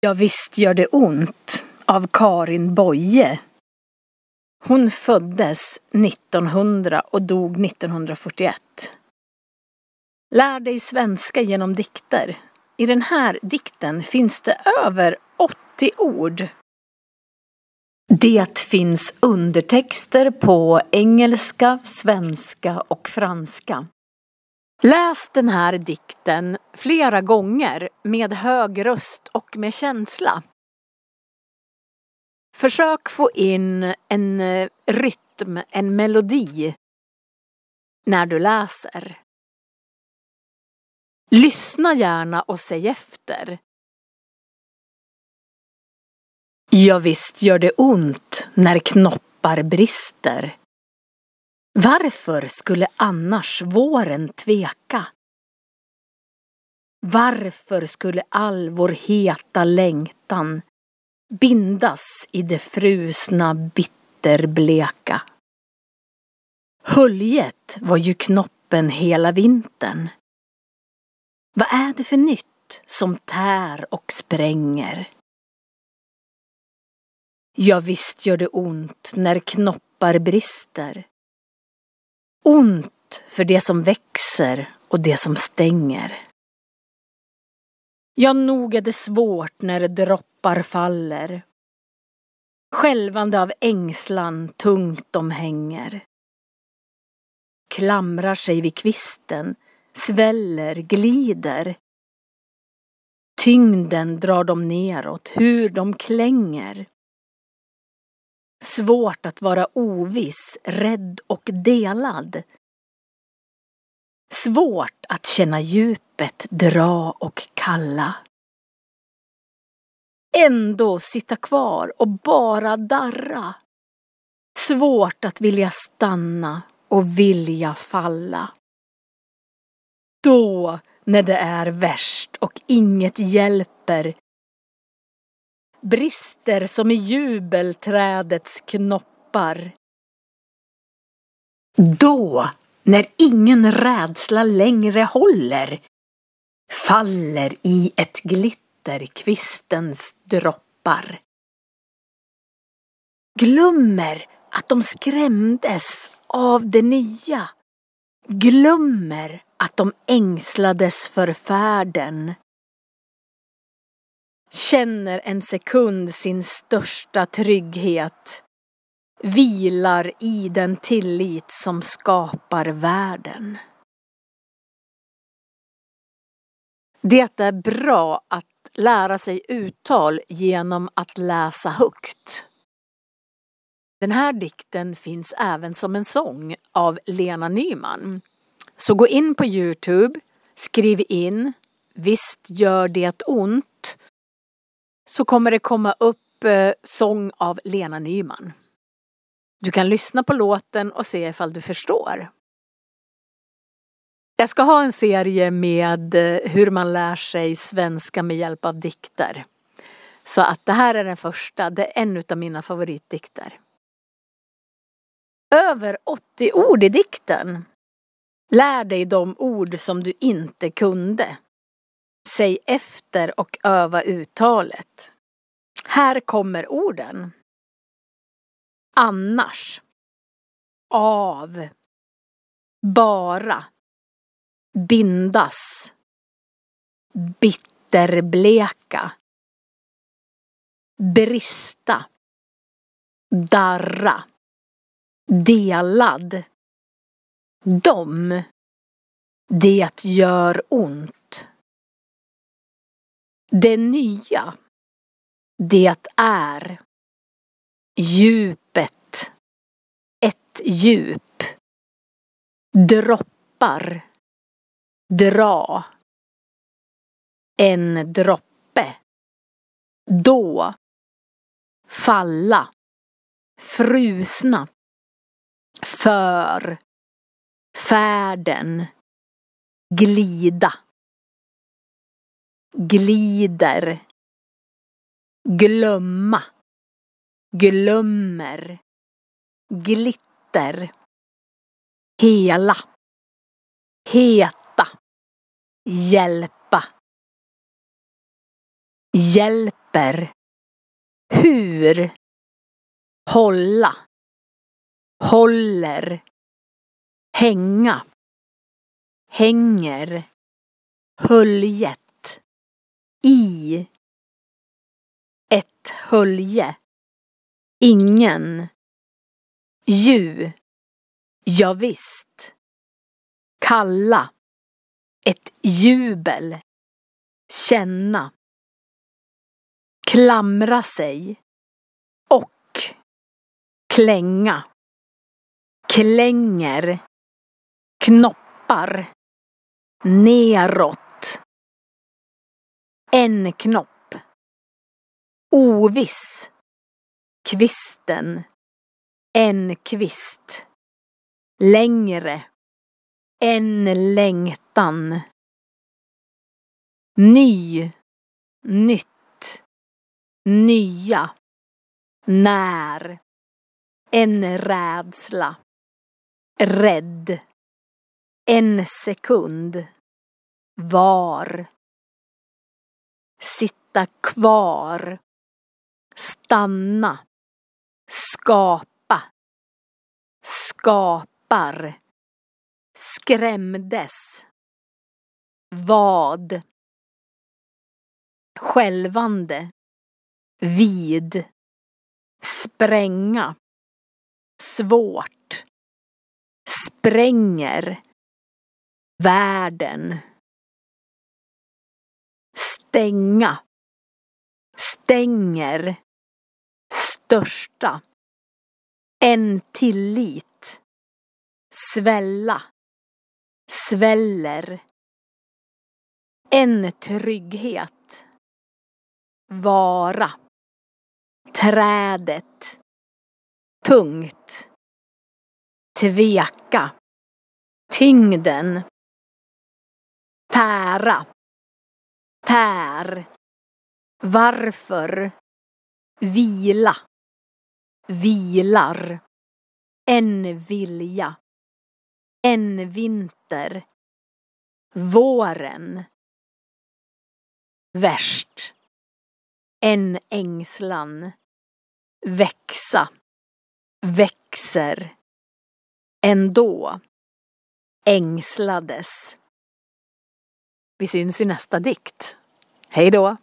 Ja, visst gör det ont av Karin Boye. Hon föddes 1900 och dog 1941. Lär dig svenska genom dikter. I den här dikten finns det över 80 ord. Det finns undertexter på engelska, svenska och franska. Läs den här dikten flera gånger med hög röst och med känsla. Försök få in en eh, rytm, en melodi när du läser. Lyssna gärna och säg efter. Ja, visst gör det ont när knoppar brister. Varför skulle annars våren tveka? Varför skulle all vår heta längtan bindas i det frusna bitterbleka? Höljet var ju knoppen hela vintern. Vad är det för nytt som tär och spränger? Ja, visst gör det ont när knoppar brister. Ont för det som växer och det som stänger. Ja, nog är det svårt när droppar faller. Skälvande av ängslan tungt de hänger. Klamrar sig vid kvisten, sväller, glider. Tyngden drar dem neråt, hur de klänger. Svårt att vara oviss, rädd och delad. Svårt att känna djupet dra och kalla. Ändå sitta kvar och bara darra. Svårt att vilja stanna och vilja falla. Då, när det är värst och inget hjälper, brister som i jubelträdets knoppar. Då, när ingen rädsla längre håller, faller i ett glitter kvistens droppar. Glömmer att de skrämdes av det nya. Glömmer att de ängslades för färden känner en sekund sin största trygghet, vilar i den tillit som skapar världen. Det är bra att lära sig uttal genom att läsa högt. Den här dikten finns även som en sång av Lena Nyman. Så gå in på Youtube, skriv in Visst gör det ont så kommer det komma upp eh, sång av Lena Nyman. Du kan lyssna på låten och se ifall du förstår. Jag ska ha en serie med eh, hur man lär sig svenska med hjälp av dikter. Så att det här är den första, det är en av mina favoritdikter. Över 80 ord i dikten. Lär dig de ord som du inte kunde. Säg efter och öva uttalet. Här kommer orden. Annars. Av. Bara. Bindas. Bitterbleka. Brista. Darra. Delad. Dom. Det gör ont. Det nya. Det är. Djupet. Ett djup. Droppar. Dra. En droppe. Då. Falla. Frusna. För. Färden. Glida glider, glömma, glömmer, glitter, hela, heta, hjälpa, hjälper. Hur. Hålla. Håller. Hänga. Hänger. Höljet. I. Ett hölje. Ingen. Ju. Ja, visst. Kalla. Ett jubel. Känna. Klamra sig. Och. Klänga. Klänger. Knoppar. Neråt. En knopp. Oviss. Kvisten. En kvist. Längre. En längtan. Ny. Nytt. Nya. När. En rädsla. Rädd. En sekund. Var. Sitta kvar. Stanna. Skapa. Skapar. Skrämdes. Vad. Skälvande. Vid. Spränga. Svårt. Spränger. Världen. Stänga. Stänger. Största. En tillit. Svälla. Sväller. En trygghet. Vara. Trädet. Tungt. Tveka. Tyngden. Tära. Tär. Varför. Vila. Vilar. En vilja. En vinter. Våren. Värst. En ängslan. Växa. Växer. Ändå. Ängslades. Vi syns i nästa dikt. Hej då!